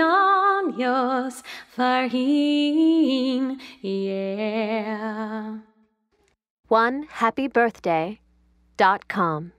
on yours, yeah. One happy birthday dot com.